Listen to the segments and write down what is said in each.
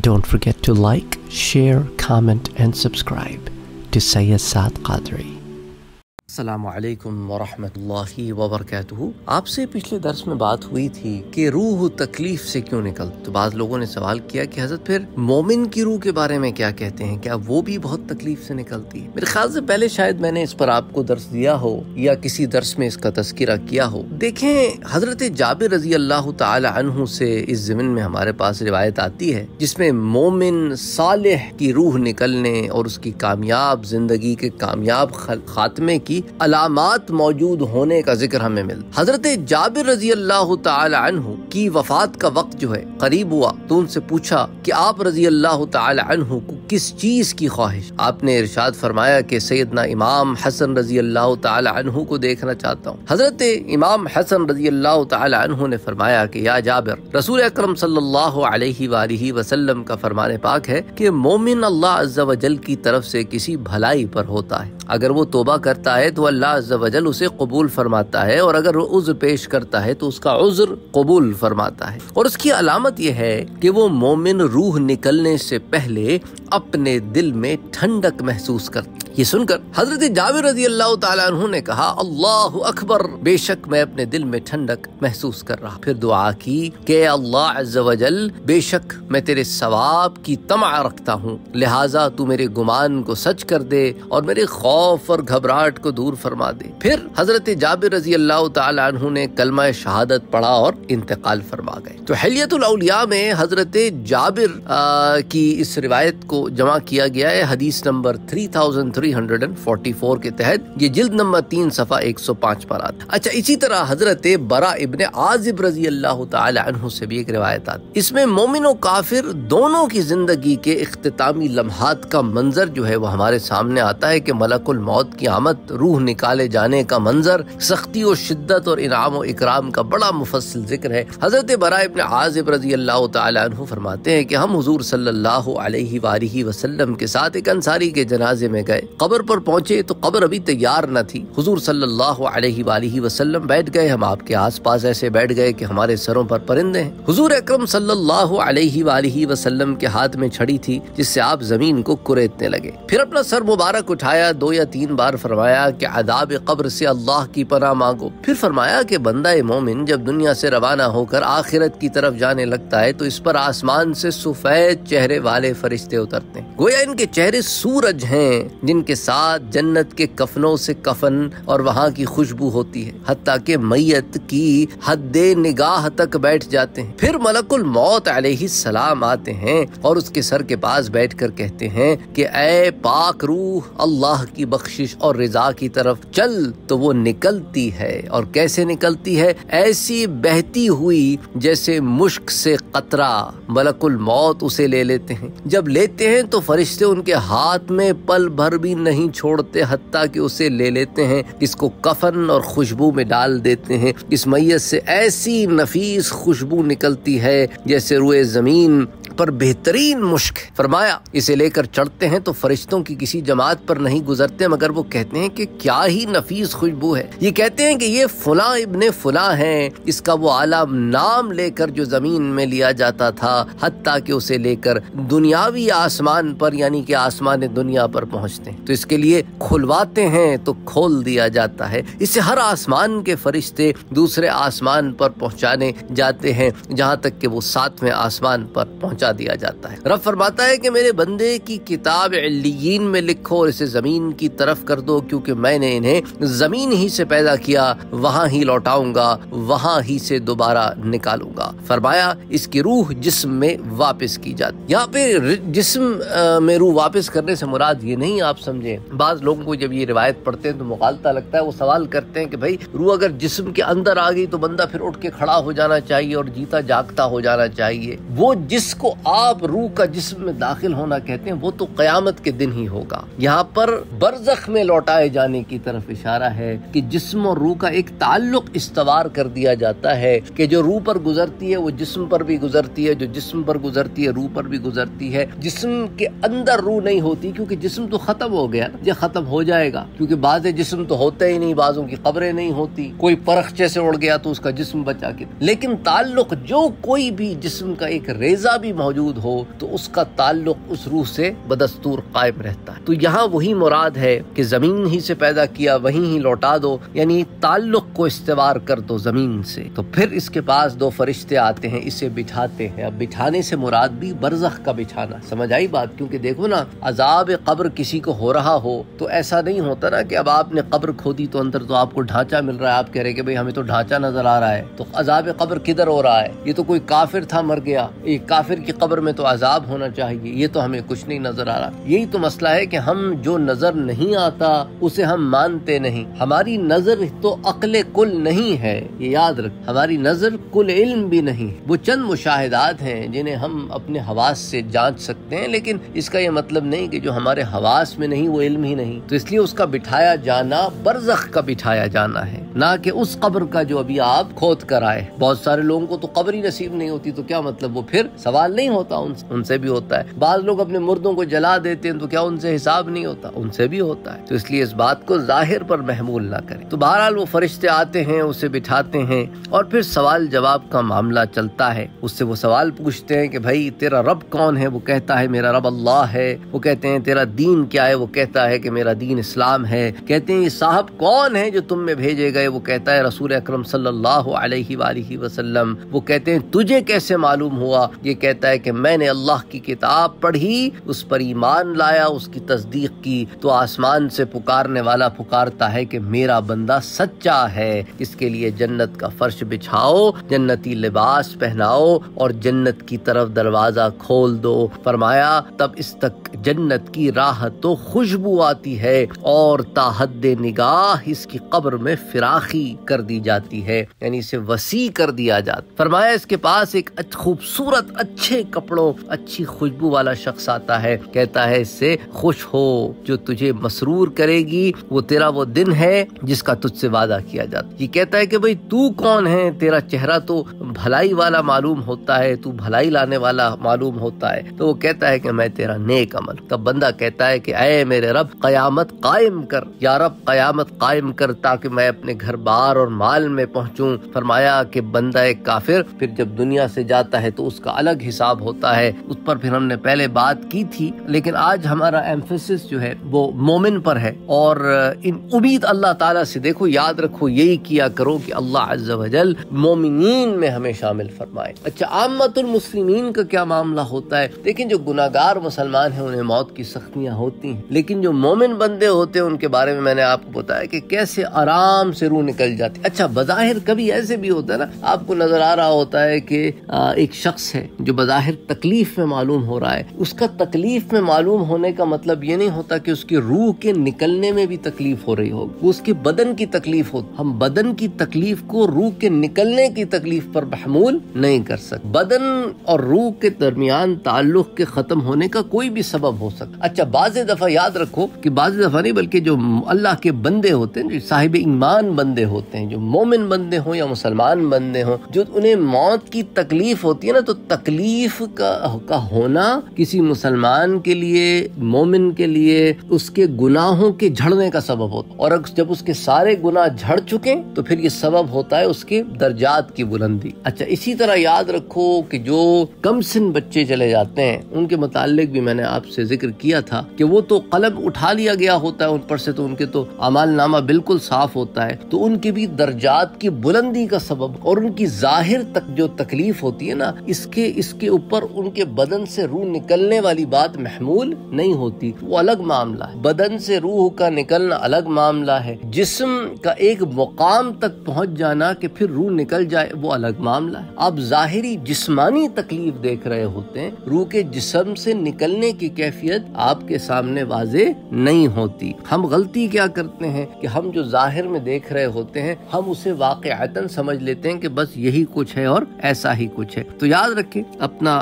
Don't forget to like, share, comment, and subscribe to Sayyid Saad Qadri. असलकम वबरकातुहू आपसे पिछले दर्स में बात हुई थी कि रूह तकलीफ़ से क्यों निकल? तो बाद लोगों ने सवाल किया कि हज़रत, फिर मोमिन की रूह के बारे में क्या कहते हैं? क्या वो भी बहुत तकलीफ़ से निकलती है? मेरे ख्याल से पहले शायद मैंने इस पर आपको दर्स दिया हो या किसी दर्स में इसका तस्करा किया हो। देखें, हज़रत जाबिर रज़ी अल्लाह तहु से इस ज़मीन में हमारे पास रिवायत आती है, जिसमें मोमिन सालेह की रूह निकलने और उसकी कामयाब ज़िंदगी के कामयाब खात्मे की अलामत मौजूद होने का ज़िक्र हमें मिल। हज़रत जाबिर रज़ी अल्लाह तहु की वफात का वक्त जो है, करीब हुआ। तो उनसे पूछा की आप रज़ी अल्लाह तहु को किस चीज़ की ख्वाहिश? आपने इरशाद फरमाया कि सैदना इमाम हसन रज़ी अल्लाह तहु को देखना चाहता हूँ। हज़रत इमाम हसन रज़ी अल्लाह तहु ने फरमाया कि, या जाबिर, रसूल अक्रम वसल्लम का फरमाने पाक है कि मोमिन अल्लाह अज्जा वजल की तरफ़ से किसी भलाई पर होता है। अगर वो तोबा करता है तो अल्लाह वजल उसे कबूल फरमाता है और अगर वो उज्र पेश करता है तो उसका उज्र कबूल फरमाता है। और उसकी अलामत यह है कि वो मोमिन रूह निकलने से पहले अपने दिल में ठंडक महसूस करता ये सुनकर हज़रत जाविर रज़ी अल्लाह तु ने कहा, अल्लाह अकबर। बेशक मैं अपने दिल में ठंडक महसूस कर रहा फिर दुआ की के अल्लाह वजल बेशक मैं तेरे सवाब की तमा रखता हूँ। लिहाजा तू मेरे गुमान को सच कर दे और मेरे खौफ और घबराहट को दूर फरमा दे। फिर हज़रत जाबिर रज़ी अल्लाह तु ने कलमा शहादत पढ़ा और इंतकाल फरमा गए। तो हलियतुलौलिया में हज़रत जाबिर की इस रिवायत को जमा किया गया है। हदीस नंबर थ्री थाउज़ेंड थ्री 344 के तहत। ये जिल्द नंबर तीन, सफ़ा 105 पर आता अच्छा इसी तरह हज़रत बरा इबन आजिब रज़ी अल्लाह तु से भी एक रिवायत आती इसमें मोमिन काफिर दोनों की ज़िंदगी के अख्तामी लम्हात का मंजर जो है, वो हमारे सामने आता है कि मलकुल मौत की आमद रूह निकाले जाने का मंजर, सख्ती और शिद्दत और इनाम और इकराम का बड़ा मुफसल ज़िक्र है। हज़रत बरा इबन आजिब रज़ी अल्लाह तु फरमाते हैं कि हम हजूर सल्लल्लाहु अलैहि वसल्लम के साथ एक अंसारी के जनाजे में गए। कब्र पर पहुँचे तो कब्र अभी तैयार न थी। हुजूर सल्लल्लाहु अलैहि वसल्लम बैठ गए। हम आपके आसपास ऐसे बैठ गए कि हमारे सरों पर परिंदे हैं। हुजूर अकरम सल्लल्लाहु अलैहि वसल्लम के हाथ में छड़ी थी, जिससे आप ज़मीन को कुरेदने लगे। फिर अपना सर मुबारक उठाया, दो या तीन बार फरमाया कि अदाब कब्र से अल्लाह की पनाह मांगो। फिर फरमाया कि बंदा मोमिन, जब दुनिया से रवाना होकर आखिरत की तरफ़ जाने लगता है तो इस पर आसमान से सफ़ेद चेहरे वाले फरिश्ते उतरते हैं। गोया इनके चेहरे सूरज हैं, जिनके साथ जन्नत के कफनों से कफन और वहाँ की खुशबू होती है हती के मैयत की हद निगाह तक बैठ जाते हैं। फिर मलकुल मौत सलाम आते हैं और उसके सर के पास बैठ कर कहते हैं कि ए पाक रूह, अल्लाह की बख्शिश और रिजा की तरफ़ चल तो वो निकलती है। और कैसे निकलती है? ऐसी बहती हुई, जैसे मुश्क से कतरा। मलकुल मौत उसे ले लेते हैं। जब लेते हैं तो फरिश्ते उनके हाथ में पल भर भी नहीं छोड़ते हत्या कि उसे ले लेते हैं, इसको कफन और खुशबू में डाल देते हैं। इस मैयत से ऐसी नफीस खुशबू निकलती है, जैसे रुए ज़मीन पर बेहतरीन मुश्क फरमाया, इसे लेकर चढ़ते हैं तो फरिश्तों की किसी जमात पर नहीं गुजरते, मगर वो कहते हैं कि क्या ही नफीस खुशबू है। ये कहते हैं कि ये फुला इब्ने फुला है, इसका वो आला नाम लेकर जो ज़मीन में लिया जाता था हत्या कि उसे लेकर दुनियावी आसमान पर, यानी कि आसमान दुनिया पर पहुँचते हैं। तो इसके लिए खुलवाते हैं तो खोल दिया जाता है। इससे हर आसमान के फरिश्ते दूसरे आसमान पर पहुँचाने जाते हैं, जहाँ तक कि वो सातवें आसमान पर पहुँचा दिया जाता है। रब फरमाता है कि मेरे बंदे की किताब अलीन में लिखो और इसे ज़मीन की तरफ़ कर दो, क्योंकि मैंने इन्हें ज़मीन ही से पैदा किया, वहाँ ही लौटाऊँगा, वहाँ ही से दोबारा निकालूँगा। फरमाया, इसकी रूह जिस्म में वापस की जाती यहाँ पे जिस्म में रूह वापस करने से मुराद ये नहीं आप समझे। बाज लोगों को जब ये रिवायत पढ़ते हैं तो मुखालता लगता है, वो सवाल करते हैं कि भाई रूह अगर जिस्म के अंदर आ गई तो बंदा फिर उठ के खड़ा हो जाना चाहिए और जीता जागता हो जाना चाहिए। वो जिसको आप रूह का जिस्म में दाखिल होना कहते हैं, वो तो कयामत के दिन ही होगा। यहाँ पर बरजख में लौटाए जाने की तरफ़ इशारा है कि जिस्म और रूह का एक ताल्लुक इस्तवार कर दिया जाता है कि जो रूह पर गुजरती है, वो जिस्म पर भी गुजरती है, जो जिस्म पर गुजरती है रूह पर भी गुजरती है। जिस्म के अंदर रूह नहीं होती, क्योंकि जिस्म तो खत्म हो गया ना। ये खत्म हो जाएगा, क्योंकि बाज जिस्म तो होते ही नहीं, बाजों की खबरें नहीं होती। कोई परखचे से उड़ गया तो उसका जिस्म बचा के। लेकिन ताल्लुक, जो कोई भी जिस्म का एक रेजा भी मौजूद हो तो उसका ताल्लुक उस रूह से बदस्तूर कायम रहता है। तो यहाँ वही मुराद है कि ज़मीन ही से पैदा किया, वही ही लौटा दो। यानी ताल्लुक को इस्तेवार कर दो ज़मीन से। तो फिर इसके पास दो फरिश्ते आते हैं, इसे बिठाते हैं। अब बिठाने से मुराद भी बरजख का बिछाना। समझ आई? बात, क्योंकि देखो ना, अजाब कब्र किसी को हो रहा हो तो ऐसा नहीं होता ना कि अब आपने कब्र खोदी तो अंदर तो आपको ढांचा मिल रहा है। आप कह रहे कि भाई हमें तो ढांचा नज़र आ रहा है तो अजाब कब्र किधर हो रहा है? ये तो कोई काफिर था मर गया। एक काफिर की कब्र में तो अजाब होना चाहिए, ये तो हमें कुछ नहीं नज़र आ रहा। यही तो मसला है कि हम जो नज़र नहीं आता, उसे हम मानते नहीं। हमारी नज़र तो अकल कुल नहीं है, ये याद रख। हमारी नज़र कुल इल्म भी नहीं वो चंद मुशाहिदात हैं जिन्हें हम अपने हवास से जाँच सकते हैं लेकिन इसका यह मतलब नहीं कि जो हमारे हवास में नहीं वो इल्म ही नहीं। तो इसलिए उसका बिठाया जाना बरजख का बिठाया जाना है। ना कि उस कब्र का जो अभी आप खोद कर आए। बहुत सारे लोगों को तो कब्र ही नसीब नहीं होती तो क्या मतलब वो फिर सवाल नहीं होता उन, उनसे भी होता है। बाद लोग अपने मुर्दों को जला देते हैं तो क्या उनसे हिसाब नहीं होता? उनसे भी होता है। तो इसलिए इस बात को ज़ाहिर पर महमूल ना करें। तो बहरहाल वो फरिश्ते आते हैं उसे बिठाते हैं और फिर सवाल जवाब का मामला चलता है। उससे वो सवाल पूछते हैं कि भाई तेरा रब कौन है? वो कहता है मेरा रब अल्लाह है। वो कहते हैं, तेरा दीन क्या है? वो कहता है कि, मेरा दीन इस्लाम है। कहते हैं, ये साहब कौन है जो तुम में भेजे गए? वो कहता है, रसूल अक्रम वसल्लम। वो कहते हैं, तुझे कैसे मालूम हुआ? ये कहता है कि, मैंने अल्लाह की किताब पढ़ी, उस पर ईमान लाया, उसकी तस्दीक की। तो आसमान से पुकारने वाला पुकारता है कि, मेरा बंदा सच्चा है। इसके लिए जन्नत का फर्श बिछाओ, जन्नती लिबास पहनाओ और जन्नत की तरफ़ दरवाज़ा खोल दो। फरमाया तब इस तक जन्नत की राह तो खुशबू आती है और ताहद निगाह इसकी कब्र में फिराखी कर दी जाती है, यानी इसे वसी कर दिया जाता। फरमाया, इसके पास एक खूबसूरत अच्छे कपड़ों, अच्छी खुशबू वाला शख्स आता है। कहता है, इससे खुश हो, जो तुझे मसरूर करेगी, वो तेरा वो दिन है जिसका तुझसे वादा किया जाता। ये कहता है कि भाई, तू कौन है? तेरा चेहरा तो भलाई वाला मालूम होता है, तू भलाई लाने वाला मालूम होता है। तो वो कहता है कि मैं तेरा नेक अमल। तब बंदा कहता है कि अय मेरे रब, कयामत कायम कर। या रब, कयामत कायम कर ताकि मैं अपने घर बार और माल में पहुंचूं। फरमाया कि बंदा एक काफिर, फिर जब दुनिया से जाता है तो उसका अलग हिसाब होता है। उस पर फिर हमने पहले बात की थी, लेकिन आज हमारा एम्फोसिस जो है, वो मोमिन पर है। और इन उम्मीद अल्लाह ताला से देखो, याद रखो, यही किया करो कि अल्लाह अज्जल मोमिनीन में हमें शामिल फरमाए। अच्छा आमतुल मुस्लिमीन का क्या मामला होता है? लेकिन जो गुनागार मुसलमान है, उन्हें मौत की सख्तियाँ होती हैं। लेकिन जो मोमिन बंदे होते हैं, उनके बारे में मैंने आपको बताया कि कैसे आराम से रूह निकल जाती अच्छा बज़ाहिर कभी ऐसे भी होता है ना, आपको नज़र आ रहा होता है कि एक शख्स है जो बज़ाहिर तकलीफ़ में मालूम हो रहा है। उसका तकलीफ़ में मालूम होने का मतलब ये नहीं होता कि उसकी रूह के निकलने में भी तकलीफ़ हो रही हो। उसके बदन की तकलीफ़ हो। हम बदन की तकलीफ़ को रूह के निकलने की तकलीफ़ पर महमूल नहीं कर सकते। बदन और रूह के दरमियान ताल्लुक के खत्म होने का कोई भी सबब हो सकता। अच्छा बाज दफ़ा याद रखो कि बाज दफ़ा नहीं बल्कि जो अल्लाह के बंदे होते हैं जो साहिब ईमान बंदे होते हैं जो मोमिन बंदे हों या मुसलमान बंदे हों जो उन्हें मौत की तकलीफ़ होती है ना तो तकलीफ़ का, का होना किसी मुसलमान के लिए मोमिन के लिए उसके गुनाहों के झड़ने का सबब होता और जब उसके सारे गुनाह झड़ चुके तो फिर ये सबब होता है उसके दर्जात की बुलंदी। अच्छा इसी तरह याद रखो कि जो कम सिन बच्चे चले जाते हैं उनके मुतालिक भी मैंने आपसे ज़िक्र किया था कि वो तो कलम उठा लिया गया होता है उन पर से तो उनके तो अमाल नामा बिल्कुल साफ़ होता है। तो उनके भी दर्जात की बुलंदी का सबब और उनकी ज़ाहिर तक जो तकलीफ़ होती है ना, इसके इसके ऊपर उनके बदन से रूह निकलने वाली बात महमूल नहीं होती। वो अलग मामला है। बदन से रूह का निकलना अलग मामला है। जिस्म का एक मुकाम तक पहुँच जाना कि फिर रूह निकल जाए, वो अलग मामला है। आप जाहिरी जिस्मानी तकलीफ़ देख रहे होते हैं। रूह के जिस्म से निकलने की कैफियत आपके सामने वाजे नहीं होती। हम गलती क्या करते हैं कि हम जो ज़ाहिर में देख रहे होते हैं हम उसे वाकन समझ लेते हैं कि बस यही कुछ है और ऐसा ही कुछ है। तो याद रखें अपना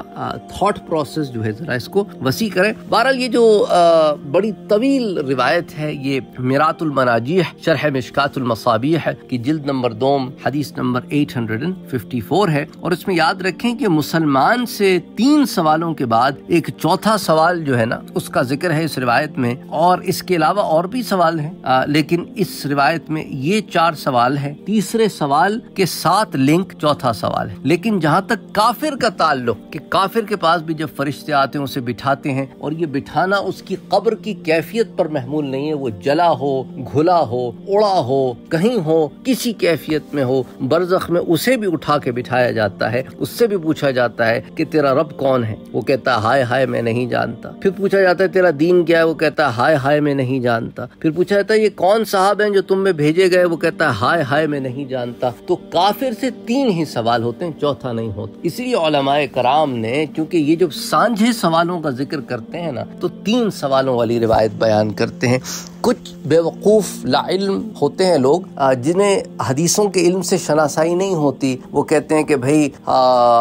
थॉट प्रोसेस जो है जरा इसको वसी करें। बहरहाल ये जो आ, बड़ी तवील रिवायत है ये मिरातुल मनाजी शरह मिशकातुल मसाबी है कि जिल्द नंबर दो हदीस नंबर 854 है। और इसमें याद रखें कि मुसलमान से तीन सवालों के बाद एक चौथा सवाल जो जो है ना, उसका ज़िक्र है इस रिवायत में, और इसके अलावा और भी सवाल हैं। लेकिन इस रिवायत में ये चार सवाल है। तीसरे सवाल के साथ लिंक चौथा सवाल है। लेकिन जहाँ तक काफिर का ताल्लुक, कि काफिर के पास भी जब फरिश्ते आते हैं, उसे बिठाते हैं, और ये बिठाना उसकी कब्र की कैफियत पर महमूल नहीं है। वो जला हो, घुला हो, उड़ा हो, कहीं हो, किसी कैफियत में हो, बरजख में उसे भी उठा के बिठाया जाता है। उससे भी पूछा जाता है कि तेरा रब कौन है? वो कहता है हाय हाय, मैं नहीं जानता। फिर पूछा जाता है, तेरा दीन क्या है? वो कहता है, हाय हाय, मैं नहीं जानता। फिर पूछा जाता है, ये कौन साहब हैं जो तुम में भेजे गए? वो कहता है, हाय हाय, मैं नहीं जानता। तो काफिर से तीन ही सवाल होते हैं, चौथा नहीं होता। इसलिए कराम ने, क्योंकि ये जब सांझे सवालों का ज़िक्र करते हैं ना तो तीन सवालों वाली रिवायत बयान करते हैं। कुछ बेवकूफ़ लाइल्म होते हैं लोग जिन्हें हदीसों के इल्म से शनासाई नहीं होती। वो कहते हैं कि भाई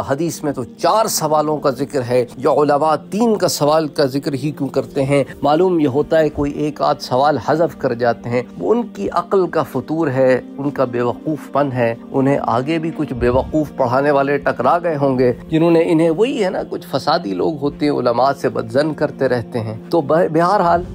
हदीस में तो चार सवालों का ज़िक्र है उलमा तीन का सवाल का ज़िक्र ही क्यों करते हैं? मालूम ये होता है कोई एक आध सवाल हजफ कर जाते हैं। वो उनकी अक्ल का फतूर है, उनका बेवकूफ़पन है। उन्हें आगे भी कुछ बेवकूफ़ पढ़ाने वाले टकरा गए होंगे, जिन्होंने इन्हें वही है ना, कुछ फसादी लोग होते हैं, उलमा से बदजन करते रहते हैं। तो बहरहाल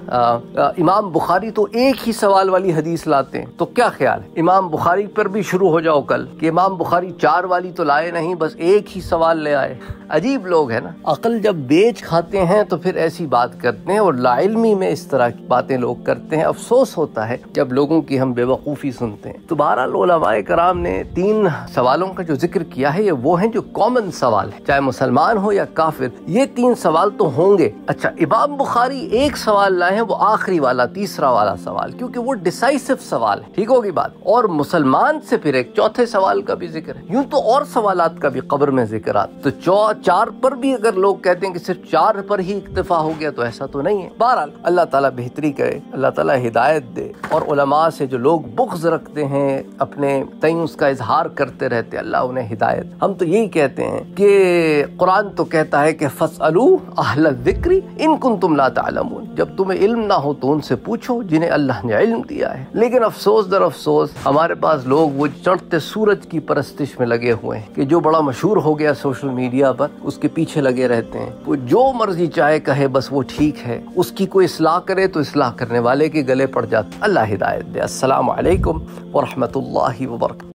इमाम बुखारी बुखारी तो एक ही सवाल वाली हदीस लाते हैं। तो क्या ख्याल है? इमाम बुखारी पर भी शुरू हो जाओ कल कि इमाम बुखारी चार वाली तो लाए नहीं, बस एक ही सवाल ले आए। अजीब लोग है ना। अकल जब बेच खाते हैं तो फिर ऐसी बात करते हैं और लाइलमी में इस तरह की बातें लोग करते हैं। अफसोस होता है जब लोगों की हम बेवकूफ़ी सुनते हैं। तो बहरहाल कराम ने तीन सवालों का जो ज़िक्र किया है, ये वो है जो कॉमन सवाल है। चाहे मुसलमान हो या काफिर, ये तीन सवाल तो होंगे। अच्छा इमाम बुखारी एक सवाल लाए हैं, वो आखिरी वाला, तीसरा तीसरा वाला सवाल, क्योंकि वो डिसाइसिव सवाल है। ठीक होगी बात? और मुसलमान से फिर एक चौथे सवाल का भी ज़िक्र है। यूँ तो और सवाल का भी कब्र में ज़िक्र आता तो चार पर भी अगर लोग कहते हैं कि सिर्फ़ चार पर ही इतफा हो गया तो ऐसा तो नहीं है। बहरहाल, अल्लाह ताला बेहतरी करे, अल्लाह ताला हिदायत दे, और उलमा से जो लोग बुख्स रखते हैं, अपने तई उसका इजहार करते रहते अल्लाह उन्हें हिदायत। हम तो यही कहते हैं कि कुरान तो कहता है कि फसलू अहल जिक्री इन कुन तुम ला जब तुम्हें इल्म ना हो तो उनसे पूछो। जिन्हें अल्लाह ने इल्म दिया है। लेकिन अफसोस दर अफसोस, हमारे पास लोग वो चढ़ते सूरज की परस्तिश में लगे हुए हैं कि जो बड़ा मशहूर हो गया सोशल मीडिया पर, उसके पीछे लगे रहते हैं। वो जो मर्ज़ी चाहे कहे, बस वो ठीक है। उसकी कोई इसलाह करे तो इसलाह करने वाले के गले पड़ जाते अल्लाह हिदायत दे। असलकम वरहमल वर्क